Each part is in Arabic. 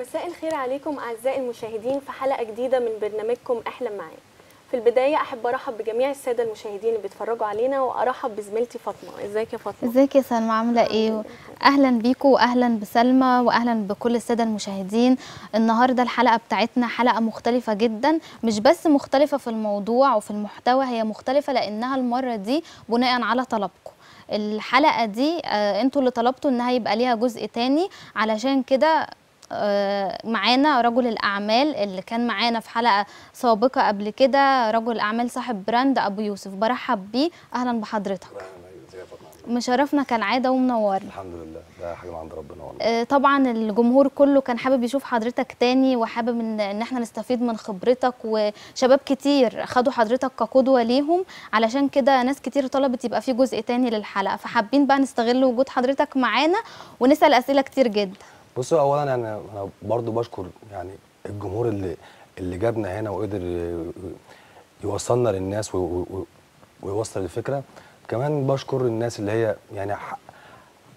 مساء الخير عليكم أعزائي المشاهدين في حلقة جديدة من برنامجكم أحلم معايا في البداية أحب أرحب بجميع السادة المشاهدين اللي بيتفرجوا علينا وأرحب بزميلتي فاطمة. إزيك يا فاطمة؟ إزيك يا سلمى؟ عاملة إيه؟ أهلا بيكم واهلا بسلمى واهلا بكل السادة المشاهدين. النهارده الحلقة بتاعتنا حلقة مختلفة جدا مش بس مختلفة في الموضوع وفي المحتوى هي مختلفة لأنها المرة دي بناء على طلبكم الحلقة دي آه، أنتوا اللي طلبتوا إنها يبقى ليها جزء تاني علشان كده معانا رجل الأعمال اللي كان معانا في حلقة سابقة قبل كده رجل اعمال صاحب براند أبو يوسف. برحب بيه. أهلا بحضرتك. مشرفنا كالعاده ومنورنا الحمد لله. ده حاجة من عند ربنا والله. آه، طبعا الجمهور كله كان حابب يشوف حضرتك تاني وحابب ان إن إحنا نستفيد من خبرتك وشباب كتير خدوا حضرتك كقدوة ليهم. علشان كده ناس كتير طلبت يبقى في جزء تاني للحلقة. فحابين بقى نستغل وجود حضرتك معانا ونسأل أسئلة كتير جدا. بصوا اولا يعني أنا برضو بشكر يعني الجمهور اللي اللي جابنا هنا وقدر يوصلنا للناس ويوصل الفكرة. كمان بشكر الناس اللي هي يعني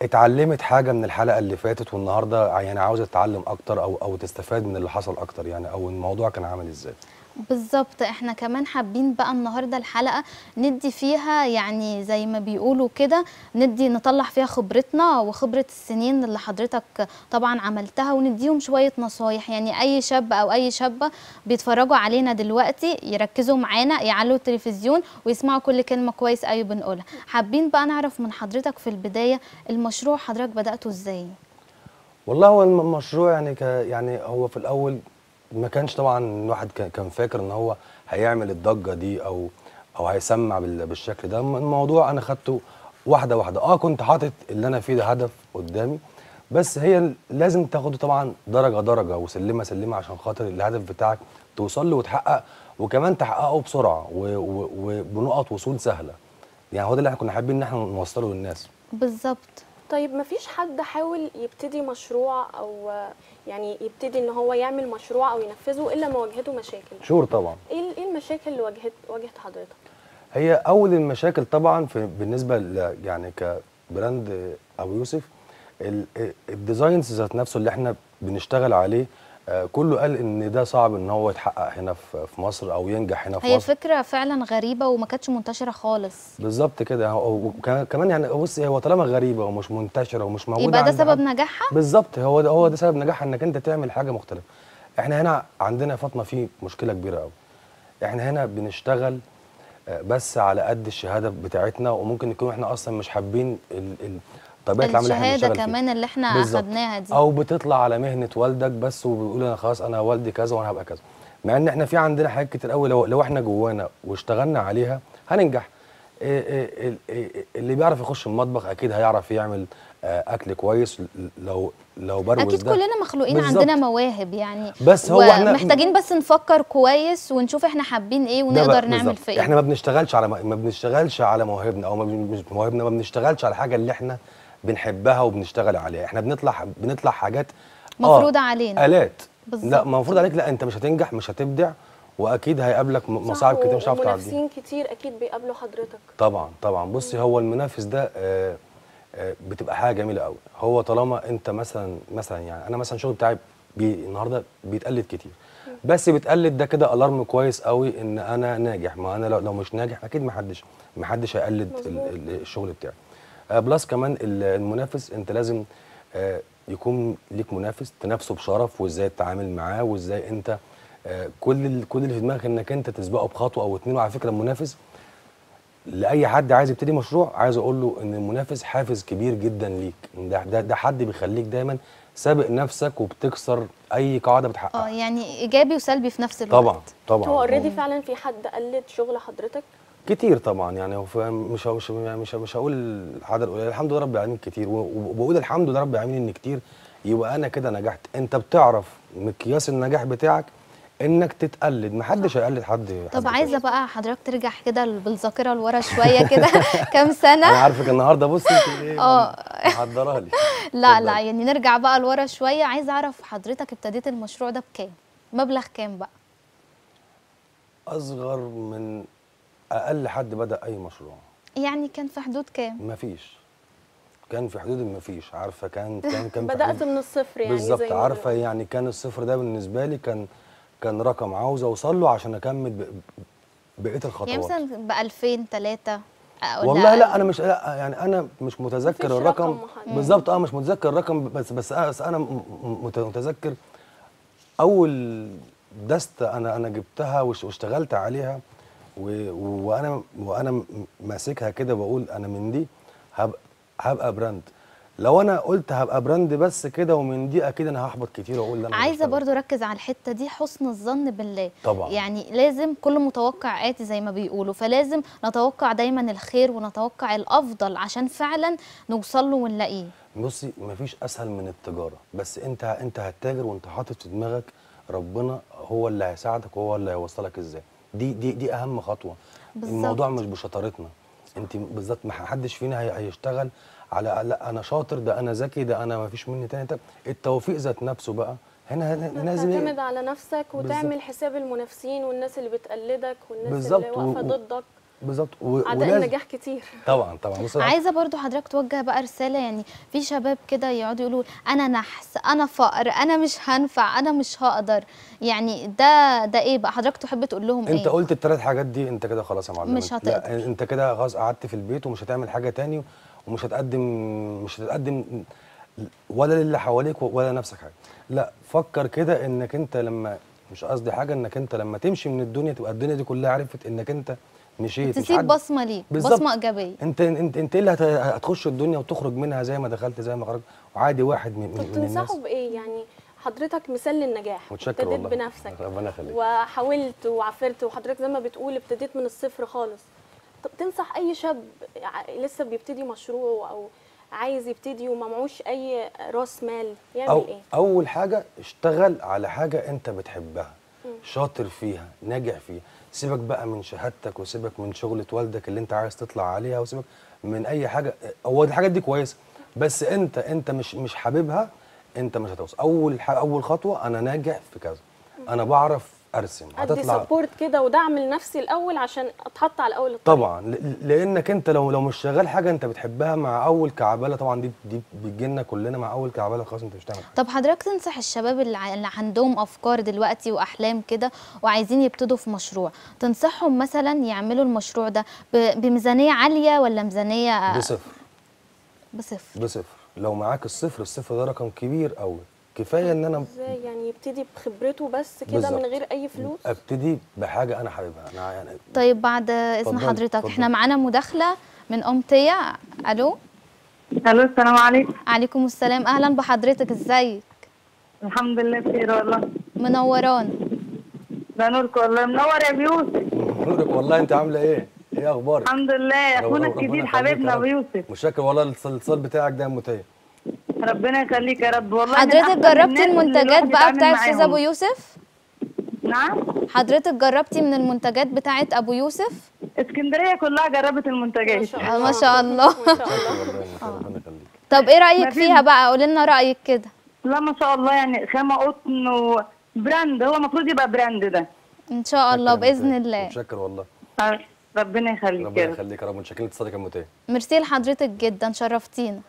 اتعلمت حاجة من الحلقة اللي فاتت والنهاردة يعني عاوزة تتعلم أكتر أو أو تستفاد من اللي حصل أكتر يعني أو الموضوع كان عامل إزاي. بالظبط. إحنا كمان حابين بقى النهارده الحلقة ندي فيها يعني زي ما بيقولوا كده ندي نطلع فيها خبرتنا وخبرة السنين اللي حضرتك طبعا عملتها ونديهم شوية نصايح. يعني أي شاب أو أي شابة بيتفرجوا علينا دلوقتي يركزوا معانا يعلوا التلفزيون ويسمعوا كل كلمة كويس اي بنقولها. حابين بقى نعرف من حضرتك في البداية المشروع حضرتك بدأته إزاي؟ والله هو الم- المشروع يعني ك يعني هو في الأول ما كانش طبعا الواحد كان- فاكر إن هو هيعمل الضجة دي أو أو هيسمع بال- بالشكل ده. الم- الموضوع أنا خدته واحدة واحدة. آه كنت حاطط اللي أنا فيه ده هدف قدامي بس هي لازم تاخده طبعا درجة درجة وسلمة سلمة عشان خاطر الهدف بتاعك توصل له وتحقق وكمان تحققه بسرعة وبنقط وصول سهلة. يعني هو ده اللي إحنا كنا حابين إن إحنا نوصله للناس. بالظبط. طيب مفيش حد حاول يبتدي مشروع أو يعني يبتدي إن هو يعمل مشروع أو ينفذه إلا ما واجهته مشاكل شور طبعا إيه إيه المشاكل اللي واجهت واجهت حضرتك؟ هي أول المشاكل طبعا في بالنسبة ل يعني ك brand أبو يوسف ال- ال designs ذات نفسه اللي إحنا بنشتغل عليه كله قال إن ده صعب إن هو يتحقق هنا في في مصر أو ينجح هنا في هي مصر. فكرة فعلا غريبة وما كانتش منتشرة خالص. بالظبط كده. هو- وكمان- كمان يعني بص هو طالما غريبة ومش منتشرة ومش موجودة يبقى ده سبب نجاحها؟ بالظبط. هو ده هو ده سبب نجاحها إنك أنت تعمل حاجة مختلفة. إحنا هنا عندنا يا فاطمة في مشكلة كبيرة قوي إحنا هنا بنشتغل آه، بس على قد الشهادة بتاعتنا وممكن يكون إحنا أصلا مش حابين ال- ال- طبيعه العمل اللي إحنا الشهاده. كمان اللي إحنا. أخدناها دي أو بتطلع على مهنة والدك بس وبيقول أنا خلاص أنا والدي كذا وأنا هبقى كذا مع إن إحنا في عندنا حاجات كتير قوي لو, لو إحنا جوانا واشتغلنا عليها هننجح إيه إيه إيه اللي بيعرف يخش المطبخ أكيد هيعرف يعمل آه، أكل كويس لو لو بروز أكيد ده كلنا مخلوقين بالظبط. عندنا مواهب يعني بس هو احنا- محتاجين بس نفكر كويس ونشوف إحنا حابين إيه ونقدر نعمل. في إيه إحنا ما بنشتغلش على ما بنشتغلش على مواهبنا أو ما مواهبنا ما بنشتغلش على حاجة اللي إحنا بنحبها وبنشتغل عليها. إحنا بنطلع بنطلع حاجات آه، مفروضة علينا. آلات. بالظبط. لا المفروض عليك. لا أنت مش هتنجح مش هتبدع وأكيد هيقابلك مصاعب كتير مش هتعرف تعديها ومنافسين كتير أكيد بيقابلوا حضرتك. طبعا طبعا. بصي هو المنافس ده آه، آه، بتبقى حاجة جميلة قوي هو طالما أنت مثلا مثلا يعني أنا مثلا الشغل بتاعي بي النهارده بيتقلد كتير. بس بيتقلد ده كده ألارم كويس قوي إن أنا ناجح. ما أنا لو, لو مش ناجح أكيد ما حدش ما حدش هيقلد ال- مظبوط. ال- الشغل بتاعي. آه، بلس كمان ال- المنافس انت لازم آه، يكون ليك منافس تنافسه بشرف وازاي تتعامل معاه وازاي انت آه، كل كل اللي في دماغك انك انت تسبقه بخطوة أو اتنين. وعلى فكرة المنافس لأي حد عايز يبتدي مشروع عايز أقول له إن المنافس حافز كبير جدا ليك. ده ده, ده حد بيخليك دايما سابق نفسك وبتكسر أي قاعدة آه بتحققها يعني إيجابي وسلبي في نفس الوقت. طبعا طبعا. هو اوريدي فعلا في حد قلد شغل حضرتك؟ كتير طبعا يعني هو مش مش مش مش هقول العدد قليل الحمد لله رب العالمين كتير وبقول الحمد لله رب العالمين إن كتير يبقى أنا كده نجحت. أنت بتعرف مقياس النجاح بتاعك إنك تتقلد محدش هيقلد حد طب حد عايزة. بقى حضرتك ترجع كده بالذاكرة لورا شوية كده كام أنا سنه عارفك النهارده بصي إيه؟ آه. محضرها لي. لا. لا يعني نرجع بقى لورا شوية. عايزة أعرف حضرتك ابتديت المشروع ده بكام؟ مبلغ كام بقى؟ أصغر من أقل حد بدأ أي مشروع. يعني كان في حدود كام؟ مفيش. كان في حدود ما فيش عارفة كان كان كان بدات من الصفر يعني بالظبط. عارفة. يعني كان الصفر ده بالنسبة لي كان كان رقم عاوز أوصل له عشان أكمل ب- بقية الخطوات. يعني مثلا ب 2000 3 والله لا أنا مش لا يعني أنا مش متذكر الرقم. بالظبط. آه مش متذكر الرقم بس بس أنا, بس أنا م- م- مت- متذكر أول دستة أنا أنا جبتها وش- واشتغلت عليها و- وأنا وأنا ماسكها كده بقول أنا من دي هبقى هبقى brand. لو أنا قلت هبقى brand بس كده ومن دي أكيد أنا هحبط كتير وأقول لا أنا عايزة. برضو ركز على الحتة دي حسن الظن بالله. طبعاً. يعني لازم كل متوقع آتي زي ما بيقولوا فلازم نتوقع دايما الخير ونتوقع الأفضل عشان فعلا نوصل له ونلاقيه. بصي مفيش أسهل من التجارة. بس أنت أنت هتتاجر وأنت حاطط في دماغك ربنا هو اللي هيساعدك وهو اللي هيوصلك إزاي. دي دي دي أهم خطوة. بالظبط. الموضوع مش بشطارتنا. انت بالذات ما حدش فينا هي- هيشتغل على لا أنا شاطر ده أنا ذكي ده أنا ما فيش مني تاني. طب التوفيق ذات نفسه بقى هنا لازم تعتمد على نفسك وتعمل بالظبط. حساب المنافسين والناس اللي بتقلدك والناس بالظبط، اللي واقفه ضدك. بالظبط. و- أعداء ولازم- النجاح كتير. طبعا طبعا. بص عايزة برضو حضرتك توجه بقى رسالة يعني في شباب كده يقعدوا يقولوا أنا نحس أنا فقر أنا مش هنفع أنا مش هقدر. يعني ده ده إيه بقى؟ حضرتك تحب تقول لهم أنت إيه؟ قلت الثلاث حاجات دي أنت كده خلاص يا معلم. مش أنت- لا هتقدر. أنت كده خلاص قعدت في البيت ومش هتعمل حاجة تاني ومش هتقدم مش هتقدم ولا للي حواليك ولا لنفسك حاجة. لا فكر كده إنك أنت لما مش قصدي حاجة إنك أنت لما تمشي من الدنيا تبقى الدنيا دي كلها عرفت إنك أنت مشيت مش تسيب حد- بصمة ليك بالظبط. بصمه إيجابية. انت انت انت إيه اللي هت- هتخش الدنيا وتخرج منها زي ما دخلت زي ما خرجت؟ وعادي واحد من, من طب من الناس. تنصحوا بإيه؟ يعني حضرتك مثال للنجاح. متشكر ابتديت والله. بنفسك ربنا يخليك. وحاولت وعافرت وحضرتك زي ما بتقول ابتديت من الصفر خالص. طب تنصح أي شاب لسه بيبتدي مشروع أو عايز يبتدي وما معوش أي راس مال يعمل أو إيه؟ أول حاجة اشتغل على حاجة أنت بتحبها شاطر فيها ناجح فيها. سيبك بقى من شهادتك وسيبك من شغلة والدك اللي انت عايز تطلع عليها وسيبك من أي حاجة. هو الحاجات دي كويسة بس انت انت مش مش حاببها انت مش هتوصل. أول أول خطوة أنا ناجح في كذا. أنا بعرف أرسم أدي سبورت كده ودعم لنفسي الأول عشان أتحط على اول الطريق. طبعا ل- لأنك أنت لو لو مش شغال حاجة أنت بتحبها مع أول كعبله طبعا دي دي بتجي لنا كلنا مع أول كعبله خلاص أنت مش هتعمل حاجة. طب حضرتك تنصح الشباب اللي ع- اللي عندهم أفكار دلوقتي وأحلام كده وعايزين يبتدوا في مشروع تنصحهم مثلا يعملوا المشروع ده ب- بميزانية عالية ولا ميزانية بصفر. بصفر؟ بصفر. لو معاك الصفر الصفر ده رقم كبير قوي كفاية إن أنا إزاي؟ يعني يبتدي بخبرته بس كده. من غير أي فلوس؟ أبتدي بحاجة أنا حاببها. أنا يعني طيب بعد إذن حضرتك. إحنا معانا مداخلة من أم تيا ألو؟ ألو السلام عليكم. عليكم السلام. أهلا بحضرتك. إزيك؟ الحمد لله بخير والله. منوران. ده نورك والله. منور يا أبو يوسف. نورك والله أنت عاملة إيه؟ إيه أخبارك؟ الحمد لله. أخونا الكبير حبيبنا أبو. يوسف. والله الاتصال بتاعك ده يا متيه ربنا يخليك يا رب. والله من حضرتك جربتي المنتجات بقى بتاعت أستاذ. أبو يوسف؟ نعم. حضرتك جربتي من المنتجات بتاعت أبو يوسف؟ اسكندرية كلها جربت المنتجات. ما آه، ما شاء الله. ما شاء الله. والله يا متيه ربنا يخليك. طب إيه رأيك فيها بقى؟ قولي لنا رأيك كده. لا ما شاء الله يعني خامة قطن و brand. هو المفروض يبقى brand ده. إن شاء الله بإذن. الله. متشكر والله. آه، ربنا يخليك يا ربنا رب. يخليك يا رب. متشكرين لاتصالك يا متيه ميرسي لحضرتك جدا. شرفتينا.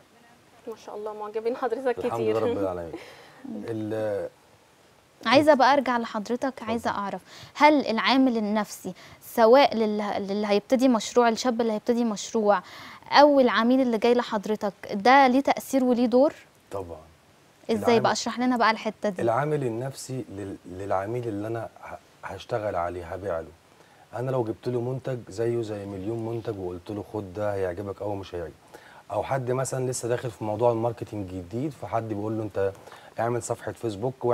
ما شاء الله معجبين حضرتك الحمد لله رب كتير العالمين. ال- عايزة بقى أرجع لحضرتك عايزة أعرف هل العامل النفسي سواء للي, هيبتدي مشروع الشاب اللي هيبتدي مشروع أو العميل اللي جاي لحضرتك ده ليه تأثير وليه دور؟ طبعا. إزاي بقى؟ اشرح لنا بقى الحتة دي. العامل النفسي لل- للعميل اللي أنا هشتغل عليه هبيع له. أنا لو جبت له منتج زيه زي مليون منتج وقلت له خد ده هيعجبك أو مش هيعجبك. أو حد مثلا لسه داخل في موضوع الماركتنج جديد فحد بيقول له أنت اعمل صفحة فيسبوك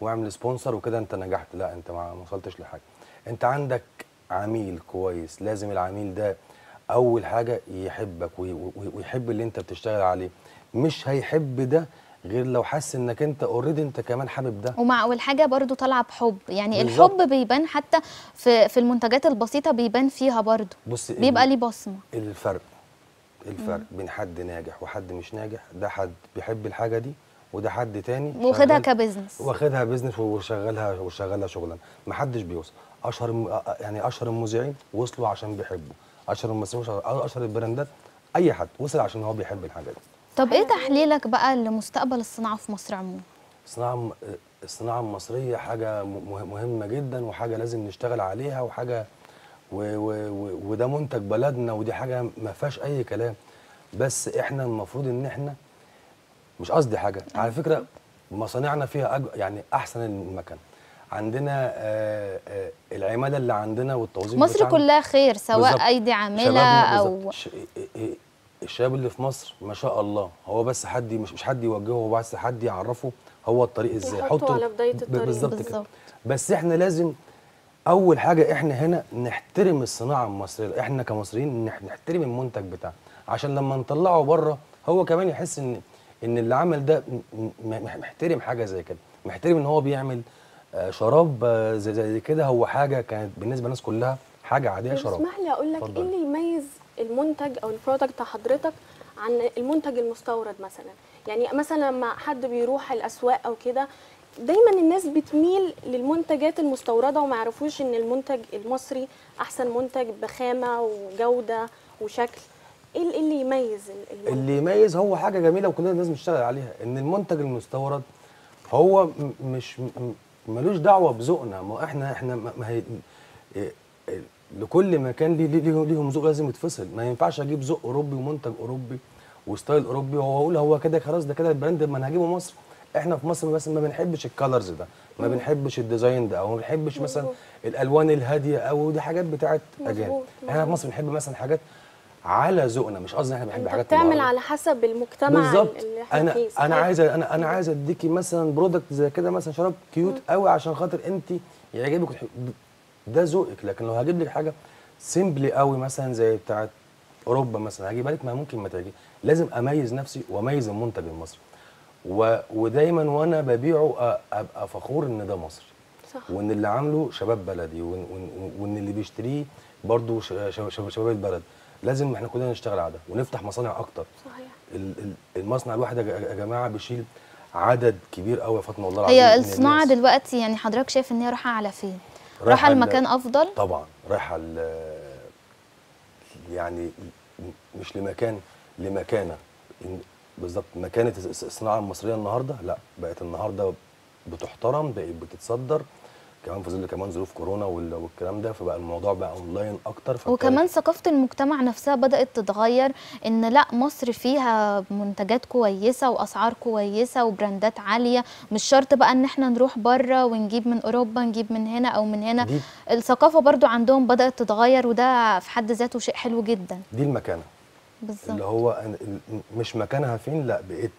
واعمل, sponsor وكده أنت نجحت. لا أنت ما وصلتش لحاجة. أنت عندك عميل كويس لازم العميل ده أول حاجة يحبك وي- وي- ويحب اللي أنت بتشتغل عليه. مش هيحب ده غير لو حس إنك أنت already أنت كمان حابب ده. ومع والحاجة برضو طالعه بحب. يعني بالظبط. الحب بيبان حتى في في المنتجات البسيطة بيبان فيها برضو. بص بيبقى ليه بصمة. الفرق. الفرق بين حد ناجح وحد مش ناجح ده حد بيحب الحاجة دي وده حد تاني واخدها ك business واخدها business وشغلها وشغلها شغلانة. محدش بيوصل. أشهر يعني أشهر المذيعين وصلوا عشان بيحبوا. أشهر الممثلين أشهر ال brandات أي حد وصل عشان هو بيحب الحاجة دي. طب إيه تحليلك بقى لمستقبل الصناعة في مصر عموما؟ الصناعه الصناعه المصريه حاجة مهمة جدا وحاجة لازم نشتغل عليها وحاجة و و و وده منتج بلدنا ودي حاجة ما فيهاش أي كلام بس إحنا المفروض إن إحنا مش قصدي حاجة على فكرة مصانعنا فيها أج... يعني أحسن المكان عندنا آه آه العمالة اللي عندنا والتوظيف مصر بتاعنا- كلها خير سواء بالظبط. أيدي عامله أو. ش- الشباب اللي في مصر ما شاء الله هو بس حد مش مش حد يوجهه هو بس حد يعرفه هو الطريق إزاي يحطه على بداية ب- الطريق. بالظبط كده بالظبط. بس إحنا لازم أول حاجة إحنا هنا نحترم الصناعة المصرية إحنا كمصريين نح- نحترم المنتج بتاعنا عشان لما نطلعه بره هو كمان يحس إن إن اللي عمل ده محترم حاجة زي كده محترم إن هو بيعمل آه، شراب آه، زي زي كده هو حاجة كانت بالنسبة للناس كلها حاجة عادية شراب اسمح لي أقول لك إيه. اللي يميز المنتج أو البرودكت حضرتك عن المنتج المستورد مثلا يعني مثلا لما حد بيروح الأسواق أو كده دايما الناس بتميل للمنتجات المستوردة وما يعرفوش إن المنتج المصري أحسن منتج بخامة وجودة وشكل. إيه اللي- إيه اللي يميز ال- المنتج؟ اللي يميز هو حاجة جميلة وكلنا لازم نشتغل عليها إن المنتج المستورد هو مش ملوش دعوة بذوقنا. ما إحنا إحنا ما هي إيه- إيه، لكل مكان ليه- ليهم ذوق لازم يتفصل. ما ينفعش أجيب ذوق أوروبي ومنتج أوروبي وستايل أوروبي. واقول هو كده خلاص ده كده ال brand ما أنا هجيبه مصر إحنا في مصر بس ما بنحبش ال colors ده ما بنحبش ال design ده أو ما بنحبش مثلا. الألوان الهادية أو دي حاجات بتاعت اجانب إحنا في. مصر بنحب مثلا حاجات على ذوقنا مش قصدي إحنا بنحب حاجات بتعمل. على حسب المجتمع بالظبط اللي إحنا أنا فيه أنا. عايزه أنا أنا عايزه أديكي مثلا product زي كده مثلا شراب cute قوي عشان خاطر أنت يعجبك ده ذوقك لكن لو هجيب لك حاجة سيمبلي قوي مثلا زي بتاعت أوروبا مثلا هجيبها لك ما ممكن ما تعجبك لازم أميز نفسي وأميز المنتج المصري و... ودايما وأنا ببيعه أ- أبقى فخور إن ده مصري. صح. وإن اللي عامله شباب بلدي وان, وإن, وإن اللي بيشتريه برضه ش- ش- ش- شباب البلد. لازم إحنا كلنا نشتغل على ده ونفتح مصانع أكتر. صحيح. ال- ال- المصنع الواحد يا جماعة بيشيل عدد كبير قوي يا فاطمة والله العظيم هي الصناعة. دلوقتي يعني حضرتك شايف إن هي رايحة على فين؟ رايحة المكان أفضل؟ طبعا. رايحة يعني مش لمكان لمكانة. بالظبط. مكانه الص- الصناعة المصرية النهارده لا بقت النهارده بتحترم بقت بتتصدر. كمان في ظل كمان ظروف كورونا وال- والكلام ده فبقى الموضوع بقى اونلاين أكتر وكمان ثقافة المجتمع نفسها بدأت تتغير إن لا مصر فيها منتجات كويسة وأسعار كويسة وبراندات عالية. مش شرط بقى إن إحنا نروح بره ونجيب من أوروبا نجيب من هنا أو من هنا. دي الثقافة برضو عندهم بدأت تتغير وده في حد ذاته شيء حلو جدا. دي المكانة. اللي بالظبط هو أنا- ال- مش مكانها فين لا بقيت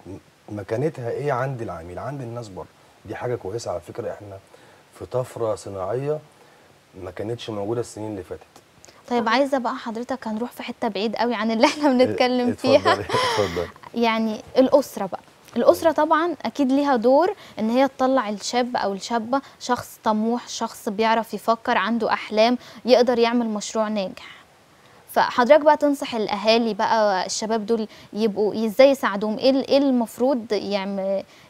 مكانتها إيه عند العميل عند الناس بره. دي حاجة كويسة على فكرة إحنا في طفرة صناعية ما كانتش موجودة السنين اللي فاتت. طيب عايزة بقى حضرتك هنروح في حتة بعيد قوي عن اللي إحنا بنتكلم فيها. اتفضلي اتفضلي يعني الأسرة بقى. الأسرة طبعا أكيد ليها دور إن هي تطلع الشاب أو الشابة شخص طموح شخص بيعرف يفكر عنده أحلام يقدر يعمل مشروع ناجح. فحضرتك بقى تنصح الأهالي بقى الشباب دول يبقوا إزاي يساعدوهم؟ ال- إيه المفروض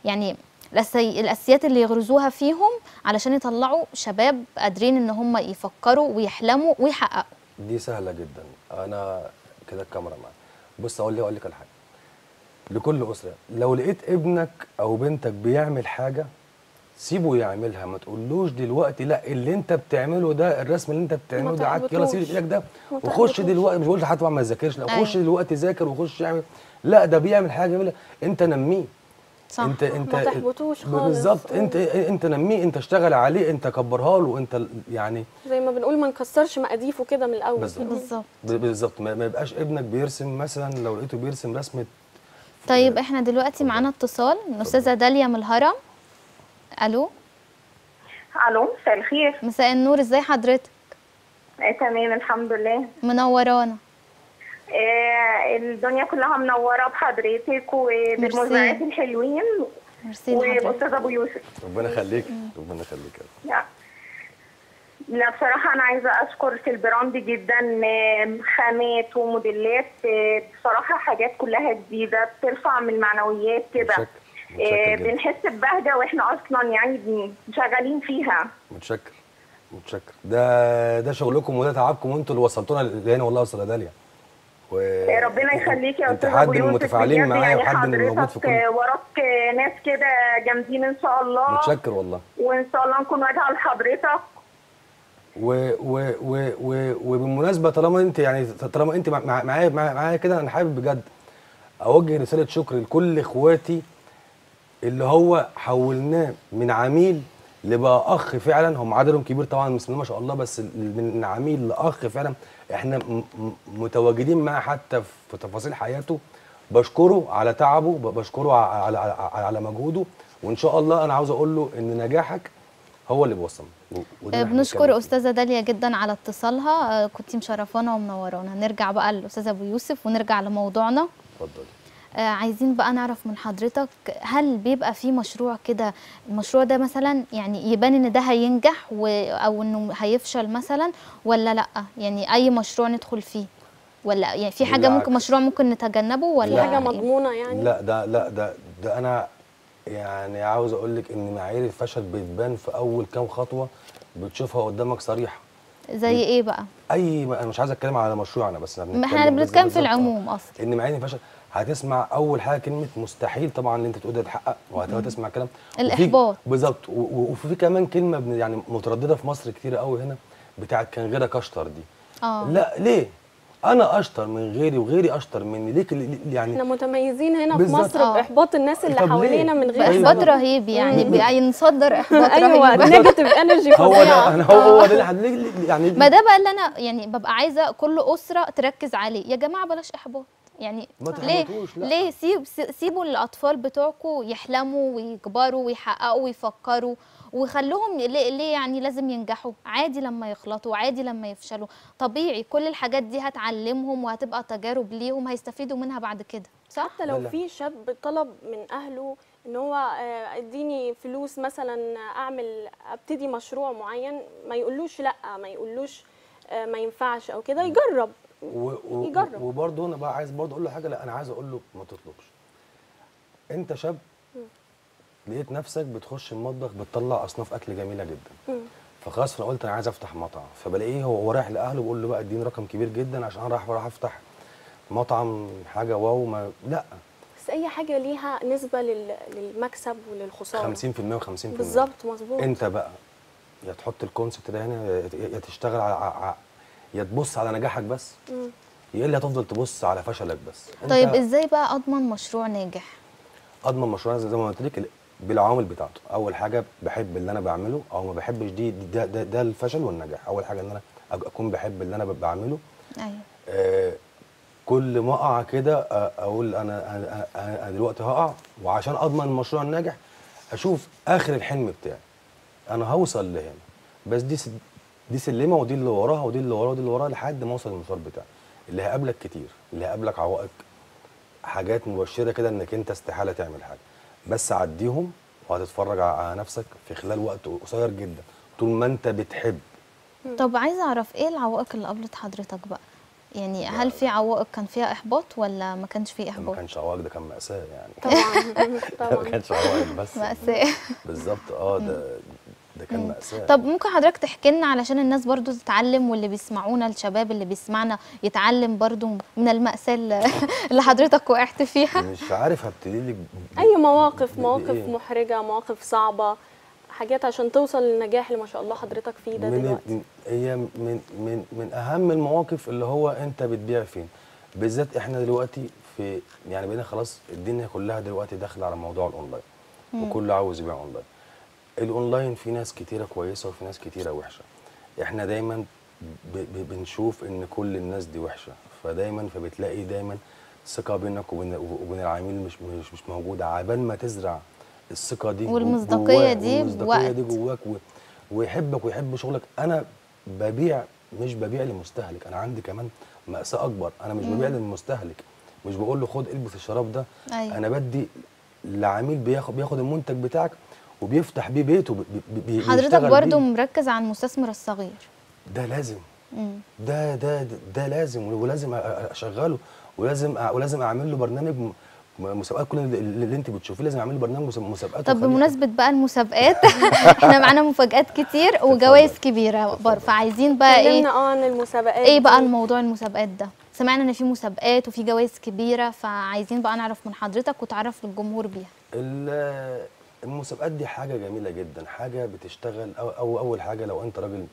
يعني الأسي- الأساسيات اللي يغرزوها فيهم علشان يطلعوا شباب قادرين إن هم يفكروا ويحلموا ويحققوا؟ دي سهلة جدا. أنا كده الكاميرا معايا. بص أقول لي أقول لك على حاجة لكل أسرة لو لقيت ابنك أو بنتك بيعمل حاجة سيبه يعملها ما تقولوش دلوقتي لأ اللي انت بتعمله ده الرسم اللي انت بتعمله ده عاد يلا سيب. إيدك ده وخش. دلوقتي مش بقول حتى ما تذاكرش لا أيوة. خش دلوقتي ذاكر وخش اعمل لأ ده بيعمل حاجة جميله انت نميه صح انت انت ما تحبطوش خالص. بالظبط مم. انت انت نميه انت اشتغل عليه انت كبرها له انت يعني زي ما بنقول ما نكسرش مقاديفه كده من الأول بالظبط. بالظبط ما يبقاش ابنك بيرسم مثلا لو لقيته بيرسم رسمة طيب إحنا دلوقتي معانا اتصال من الأستاذة داليا من الهرم ألو؟ ألو مساء الخير. مساء النور إزاي حضرتك؟ آه تمام الحمد لله. منورانا آه الدنيا كلها منورة بحضرتك وبالمذيعات. الحلوين ميرسي لحضرتك. وباستاذ ابو يوسف ربنا يخليك ربنا يخليك يا رب. لا. بصراحة أنا عايزة أشكر في البراند جدا خامات وموديلات آه، بصراحة حاجات كلها جديدة بترفع من المعنويات كده. آه، بنحس ببهجة وإحنا أصلا يعني شغالين فيها. متشكر متشكر. ده ده شغلكم وده تعبكم وأنتوا اللي وصلتونا لهنا والله يا أستاذة داليا. و... ربنا يخليك يا أستاذ حد من المتفاعلين معايا يعني وحد من الموجود في كل وراك ناس كده جامدين إن شاء الله. متشكر والله. وإن شاء الله نكون واجهه لحضرتك و و و و وبالمناسبة طالما أنت يعني طالما أنت مع- مع- معايا معايا معايا كده أنا حابب بجد أوجه رسالة شكر لكل إخواتي اللي هو حولناه من عميل لبقى أخ فعلا. هم عددهم كبير طبعا بسم الله ما شاء الله بس من عميل لأخ فعلا. إحنا متواجدين معاه حتى في تفاصيل حياته. بشكره على تعبه بشكره على على, على مجهوده. وإن شاء الله أنا عاوز أقول له إن نجاحك هو اللي إحنا بنتكلم بنشكر. أستاذة داليا جدا على اتصالها. آه، كنتي مشرفانا ومنورانا. نرجع بقى للاستاذ أبو يوسف ونرجع لموضوعنا. اتفضلي. آه، عايزين بقى نعرف من حضرتك هل بيبقى في مشروع كده؟ المشروع ده مثلا يعني يبان إن ده هينجح و... أو إنه هيفشل مثلا ولا لأ؟ يعني أي مشروع ندخل فيه؟ ولا يعني في حاجة بالعكس. ممكن مشروع ممكن نتجنبه ولا. حاجة إيه؟ مضمونة يعني؟ لا ده لا ده ده أنا يعني عاوز أقول لك إن معايير الفشل بتبان في أول كام خطوة بتشوفها قدامك صريحة. زي إيه بقى؟ أي أنا مش عايز أتكلم على مشروع أنا بس إحنا بنتكلم في العموم أصلا. إن معايير الفشل هتسمع أول حاجة كلمة مستحيل طبعا اللي أنت تقول ده يتحقق وهتبقى تسمع كلام. الإحباط. بالظبط. وفي كمان كلمة يعني مترددة في مصر كتير قوي هنا بتاعت كان غيرك أشطر دي. آه. لا ليه؟ أنا أشطر من غيري وغيري أشطر مني. ليك يعني؟ إحنا متميزين هنا في. مصر آه. بإحباط الناس اللي؟ حوالينا من غير أيوة. إحباط. رهيب يعني. بقى نصدر إحباط أيوه رهيب. نيجاتيف انرجي هو ده أنا هو هو ده اللي يعني؟ ما ده بقى اللي أنا يعني ببقى عايزة كل أسرة تركز عليه. يا جماعة بلاش إحباط. يعني ما ليه لا. ليه سيب سيبوا الأطفال بتوعكم يحلموا ويكبروا ويحققوا ويفكروا وخلوهم ليه, ليه يعني لازم ينجحوا؟ عادي لما يغلطوا عادي لما يفشلوا. طبيعي كل الحاجات دي هتعلمهم وهتبقى تجارب ليهم هيستفيدوا منها بعد كده. صح؟ حتى لو. في شاب طلب من أهله إن هو آه، إديني فلوس مثلا أعمل أبتدي مشروع معين ما يقولوش لأ ما يقولوش آه، ما ينفعش أو كده يجرب. و و يجرب. وبرضه أنا بقى عايز برضه أقول له حاجة لا أنا عايز أقول له ما تطلبش. أنت شاب لقيت نفسك بتخش المطبخ بتطلع أصناف أكل جميلة جدا. فخلاص فانا قلت أنا عايز أفتح مطعم. فبلاقيه هو رايح لأهله بيقول له بقى اديني رقم كبير جدا عشان أنا رايح رايح أفتح مطعم حاجة واو ما لا. بس أي حاجة ليها نسبة لل- للمكسب وللخسارة. 50% و50% بالظبط مظبوط. أنت بقى يا تحط الكونسبت ده هنا يا- تشتغل على ع- يا تبص على نجاحك بس. يا إلا هتفضل تبص على فشلك بس. طيب إزاي بقى أضمن مشروع ناجح؟ أضمن مشروع زي ما قلت لك بالعوامل بتاعته. أول حاجة بحب اللي أنا بعمله أو ما بحبش دي ده, ده, ده الفشل والنجاح. أول حاجة إن أنا أكون بحب اللي أنا بعمله. أيوه. آه كل ما أقع كده أقول أنا أنا, أنا أنا دلوقتي هقع وعشان أضمن المشروع الناجح أشوف آخر الحلم بتاعي. أنا هوصل لهنا. بس دي دي سلمة ودي اللي وراها ودي اللي وراها ودي اللي وراها لحد ما اوصل للمشوار بتاعي اللي هيقابلك كتير اللي هيقابلك عوائق حاجات مبشرة كده إنك أنت استحالة تعمل حاجة. بس عديهم وهتتفرج على نفسك في خلال وقت قصير جدا. طول ما أنت بتحب. طب عايزه أعرف إيه العوائق اللي قابلت حضرتك بقى؟ يعني هل في عوائق كان فيها إحباط ولا ما كانش فيه ده ما إحباط؟ كانش عوائق ده كان مأساة يعني. طبعا. ما طبعا كانش عوائق بس. مأساة. بالظبط. آه ده ده كان مأساة. طب ممكن حضرتك تحكي لنا علشان الناس برضو تتعلم واللي بيسمعونا الشباب اللي بيسمعنا يتعلم برضو من المأساة اللي حضرتك وقعت فيها. مش عارف هبتدي لك أي مواقف مواقف بإيه؟ محرجة مواقف صعبة حاجات عشان توصل للنجاح اللي ما شاء الله حضرتك فيه ده من دلوقتي. هي من من من أهم المواقف اللي هو أنت بتبيع فين. بالذات إحنا دلوقتي في يعني بقينا خلاص الدنيا كلها دلوقتي داخلة على موضوع الأونلاين. وكله عاوز يبيع أونلاين. الأونلاين في ناس كتيرة كويسة وفي ناس كتيرة وحشة. إحنا دايما بنشوف إن كل الناس دي وحشة. فدايما فبتلاقي دايما ثقة بينك وبين وبين العميل مش مش مش موجودة. عبال ما تزرع الثقة دي جواه- دي والمصداقية دي. جواك ويحبك ويحب شغلك. أنا ببيع مش ببيع للمستهلك أنا عندي كمان مأساة أكبر. أنا مش ببيع للمستهلك. مش بقول له خد البس الشراب ده. أيوة. أنا بدي لعميل بياخد بياخد المنتج بتاعك وبيفتح بيه بيته بي بي حضرتك برضو بيه. مركز على المستثمر الصغير. ده لازم. مم. ده ده ده, ده لازم ولازم أشغله ولازم ولازم أعمل له برنامج مسابقات كل اللي, اللي انت بتشوفيه. لازم أعمل له برنامج مس- مسابقات طب بمناسبة بقى المسابقات إحنا معانا مفاجآت كتير وجوائز كبيرة بر فعايزين بقى اتكلمنا إيه آه عن المسابقات. إيه بقى. الموضوع المسابقات ده؟ سمعنا إن في مسابقات وفي جوائز كبيرة فعايزين بقى نعرف من حضرتك وتعرف الجمهور بيها. ال- المسابقات دي حاجة جميلة جدا حاجة بتشتغل أو, أو أول حاجة لو أنت راجل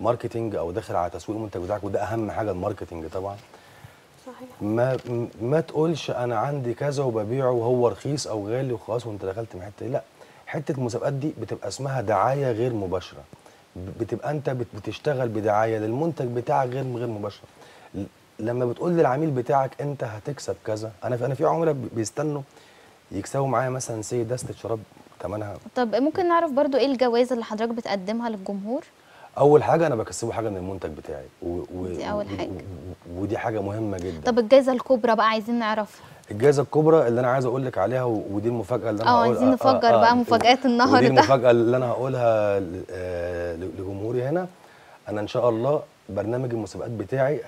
marketing أو داخل على تسويق المنتج بتاعك وده أهم حاجة ال marketing طبعا. صحيح. ما ما تقولش أنا عندي كذا وببيعه وهو رخيص أو غالي وخلاص وأنت دخلت من حتة لأ. حتة المسابقات دي بتبقى اسمها دعاية غير مباشرة. بتبقى أنت بت- بتشتغل بدعاية للمنتج بتاعك غير غير مباشرة. لما بتقول للعميل بتاعك أنت هتكسب كذا أنا في أنا في عملاء بي- بيستنوا يكسبوا معايا مثلا سي دستة شراب ثمنها طب ممكن نعرف برضو إيه الجوائز اللي حضرتك بتقدمها للجمهور؟ أول حاجة أنا بكسبه حاجة من المنتج بتاعي و و دي أول و- حاجة. و- ودي حاجة مهمة جدا. طب الجائزة الكبرى بقى عايزين نعرفها. الجائزة الكبرى اللي أنا عايز أقول لك عليها و- ودي المفاجأة اللي أنا آه هقول- عايزين نفجر بقى مفاجآت ودي النهارده. المفاجأة اللي أنا هقولها آه، لجمهوري هنا. أنا إن شاء الله برنامج المسابقات بتاعي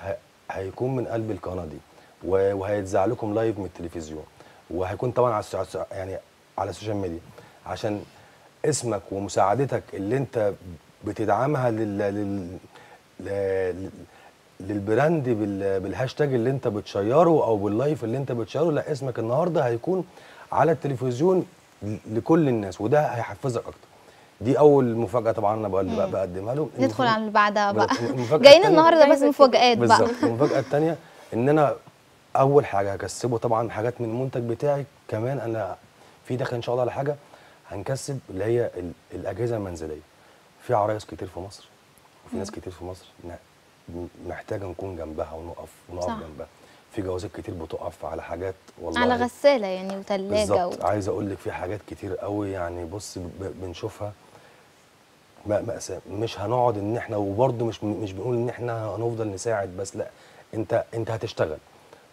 هيكون من قلب القناة دي وهيتذاع لكم live من التلفزيون وهيكون طبعا على يعني على ال social media. عشان اسمك ومساعدتك اللي انت بتدعمها لل, لل... لل brand بال- بالهاشتاج اللي انت بتشيره أو بال live اللي انت بتشيره لا اسمك النهارده هيكون على التلفزيون لكل الناس وده هيحفزك أكتر. دي أول مفاجأة طبعا أنا مم. بقدمها له. ندخل على اللي بعدها بقى. جايين النهارده بس مفاجآت بقى. بالظبط. المفاجأة الثانية إن أنا أول حاجة هكسبه طبعا حاجات من المنتج بتاعي كمان أنا في داخل إن شاء الله على حاجة هنكسب اللي هي ال- الأجهزة المنزلية. في عرايس كتير في مصر وفي ناس كتير في مصر محتاجة نكون جنبها ونقف ونقف صح. جنبها. في جوازات كتير بتقف على حاجات والله على غسالة يعني وثلاجه بالظبط. عايز أقول لك في حاجات كتير قوي يعني بص بنشوفها ما- مأساة مش هنقعد إن إحنا وبرضه مش مش بنقول إن إحنا هنفضل نساعد بس لأ أنت أنت هتشتغل. و-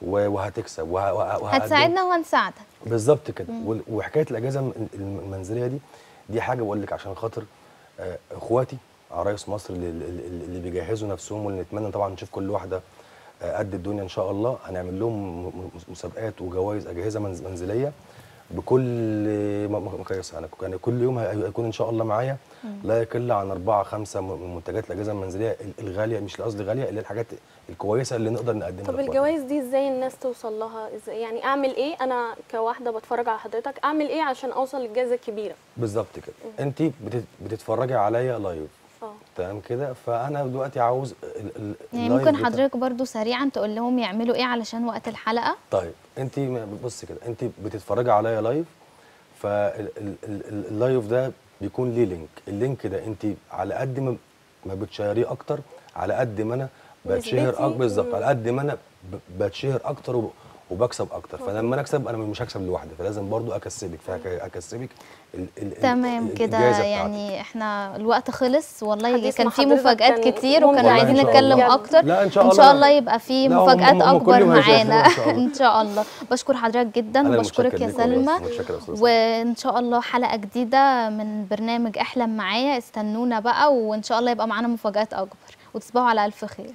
وهتكسب وه- وه- هتساعدنا وهنساعدك. بالظبط كده. وال- وحكاية الأجازة الم- الم- المنزلية دي دي حاجة بقول لك عشان خاطر آه، إخواتي عرايس مصر اللي, اللي بيجهزوا نفسهم واللي نتمنى طبعا نشوف كل واحدة آه، قد الدنيا إن شاء الله. هنعمل لهم مسابقات وجوائز أجهزة منز- منزلية. بكل مقاييس يعني يعني كل يوم هي- هيكون إن شاء الله معايا. لا يقل عن أربعة خمسة من منتجات الأجهزة المنزلية ال- الغالية مش قصدي غالية اللي هي الحاجات الكويسة اللي نقدر نقدمها طب. الجوائز دي إزاي الناس توصل لها؟ إزاي يعني أعمل إيه؟ أنا كواحدة بتفرج على حضرتك أعمل إيه عشان أوصل للجائزه الكبيره بالظبط كده. انت بتت- بتتفرجي عليا live تمام كده. فأنا دلوقتي عاوز ال- ال- يعني ممكن حضرتك برضو سريعا تقول لهم يعملوا إيه علشان وقت الحلقة؟ طيب انت بص كده انت بتتفرجي عليا live فال live ده بيكون ليه link ال link ده انت على قد ما ما بتشيريه أكتر على قد ما أنا بتشهر بالظبط. على قد ما أنا ب- بتشهر أكتر وبكسب أكتر. فلما أنا أكسب أنا مش هكسب لوحدي. فلازم برضو أكسبك. فاكسبك تمام كده. بتاعتك. يعني إحنا الوقت خلص. والله كان في كان كتير والله عايزين إن نتكلم. أكتر. لا إن شاء إن الله شاء الله يبقى في كل أكبر معانا. إن شاء الله. إن شاء الله. بشكر حضرتك جدا. متشكر يا. سلمى. وإن شاء الله حلقة جديدة من برنامج أحلم معايا. استنونا بقى وإن شاء الله يبقى معانا مفاجآت أكبر. وتصبحوا على ألف خير.